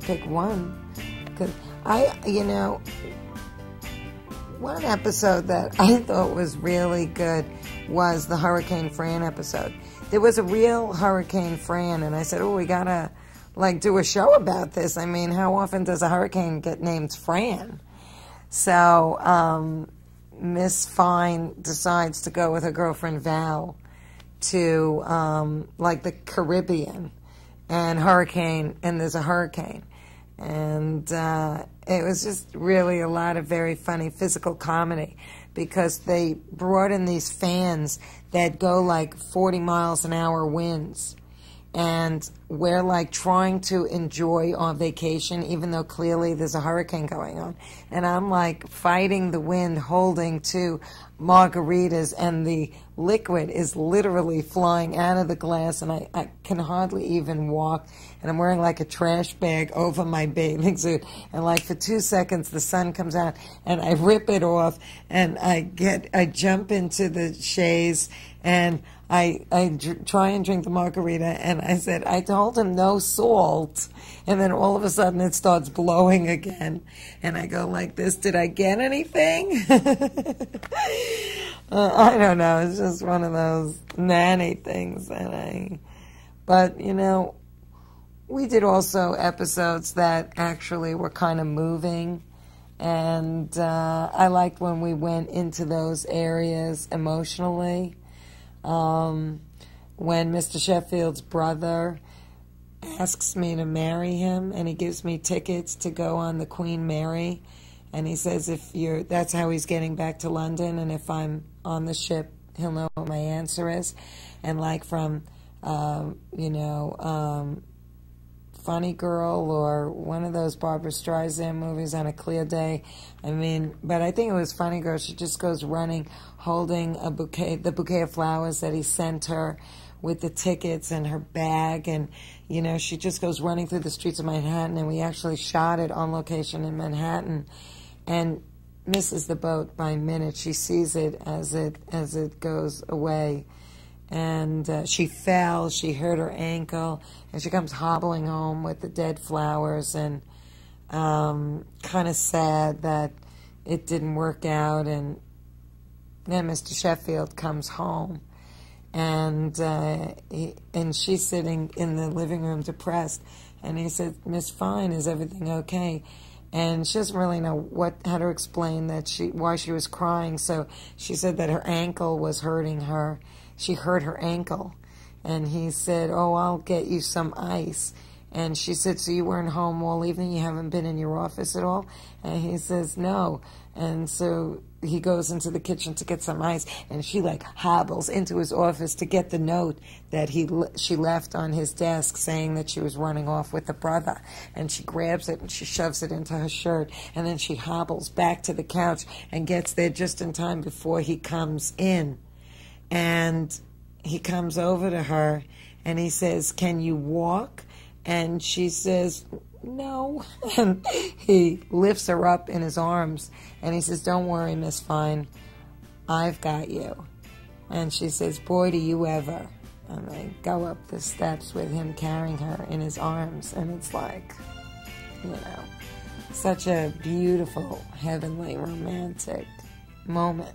pick one. Cause I, you know, one episode that I thought was really good was the Hurricane Fran episode. There was a real Hurricane Fran, and I said, "Oh, we gotta like do a show about this." I mean, how often does a hurricane get named Fran? So um, Miss Fine decides to go with her girlfriend Val to um, like the Caribbean and hurricane, and there's a hurricane, and uh, it was just really a lot of very funny physical comedy because they brought in these fans that go like 40 miles an hour winds and we're like trying to enjoy our vacation even though clearly there's a hurricane going on. And i'm like fighting the wind holding two margaritas and the liquid is literally flying out of the glass and I, I can hardly even walk and i'm wearing like a trash bag over my bathing suit and like for two seconds the sun comes out and i rip it off and i get i jump into the chaise and I, I try and drink the margarita, and I said, I told him no salt. And then all of a sudden it starts blowing again. And I go like this, did I get anything? uh, I don't know. It's just one of those nanny things that I, but you know, we did also episodes that actually were kind of moving. And uh, I liked when we went into those areas emotionally um, when Mr. Sheffield's brother asks me to marry him and he gives me tickets to go on the Queen Mary and he says if you're that's how he's getting back to London and if I'm on the ship he'll know what my answer is and like from um, you know um, Funny Girl or one of those Barbra Streisand movies on a clear day. I mean, but I think it was Funny Girl. She just goes running, holding a bouquet, the bouquet of flowers that he sent her with the tickets and her bag. And, you know, she just goes running through the streets of Manhattan. And we actually shot it on location in Manhattan and misses the boat by a minute. She sees it as it, as it goes away and uh, she fell. She hurt her ankle, and she comes hobbling home with the dead flowers, and um, kind of sad that it didn't work out. And then Mr. Sheffield comes home, and uh, he, and she's sitting in the living room depressed, and he said, "Miss Fine, is everything okay?" And she doesn't really know what how to explain that she why she was crying. So she said that her ankle was hurting her, she hurt her ankle. And he said, Oh, I'll get you some ice. And she said, So you weren't home all evening? You haven't been in your office at all? And he says, No. And so he goes into the kitchen to get some ice, and she like hobbles into his office to get the note that he she left on his desk saying that she was running off with the brother. And she grabs it and she shoves it into her shirt, and then she hobbles back to the couch and gets there just in time before he comes in and he comes over to her and he says, Can you walk? And she says, No. And he lifts her up in his arms and he says, Don't worry, Miss Fine. I've got you. And she says, Boy, do you ever. And they go up the steps with him carrying her in his arms. And it's like, you know, such a beautiful, heavenly, romantic moment.